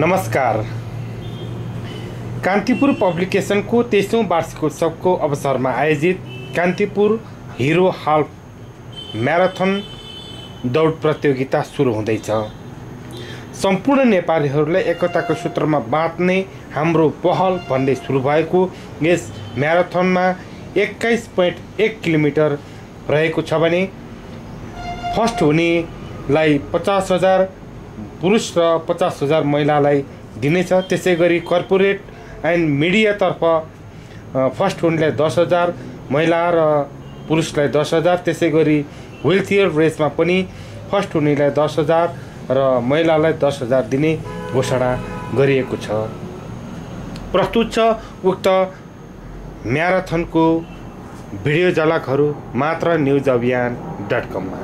नमस्कार। कान्तिपुर पब्लिकेसनको तेइसौँ वार्षिकोत्सवको अवसरमा आयोजित कान्तिपुर हिरो हाल्फ म्याराथन दौड प्रतियोगिता सुरु हुँदैछ। सम्पूर्ण नेपालीहरूलाई एकताको सूत्रमा बाँध्ने हाम्रो पहल भन्दै सुरु भएको यस म्याराथनमा एक्काइस पोइन्ट एक किलोमिटर रहेको छ भने फर्स्ट हुनेलाई पचास हजार पुरुष र पचास हजार महिलालाई दिनेछ। त्यसै गरी कर्पोरेट एन्ड मिडियातर्फ फर्स्ट हुनेलाई दस हजार महिला र पुरुषलाई दस हजार। त्यसै गरी व्हिल चेयर रेसमा पनि फर्स्ट हुनेलाई दस हजार र महिलालाई दस हजार दिने घोषणा गरिएको छ। प्रस्तुत छ उक्त म्याराथनको भिडियो झलकहरू मात्र न्युज अभियान डट कममा।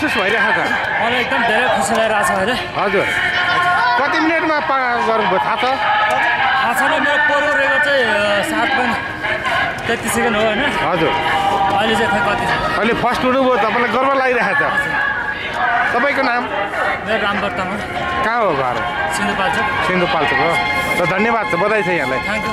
महसुस भइरहेको छ। मलाई एकदम धेरै खुसी लागिरहेको छ होइन हजुर। कति मिनटमा पा गर्नुभयो? थाहा छ? थाहा छैन मेरो रेकर्ड चाहिँ सात पोइन्ट तेत्तिस सेकेन्ड हो होइन? हजुर। अहिले चाहिँ खै कति अहिले फर्स्ट हुनुभयो तपाईँलाई गर्व लागिरहेको छ। तपाईँको नाम? मेरो रामबर तामाङ कहाँ हो घर सिन्धुपाल्चोक। सिन्धुपाल्चोक हो। ल धन्यवाद छ बधाई छ यहाँलाई। Thank you.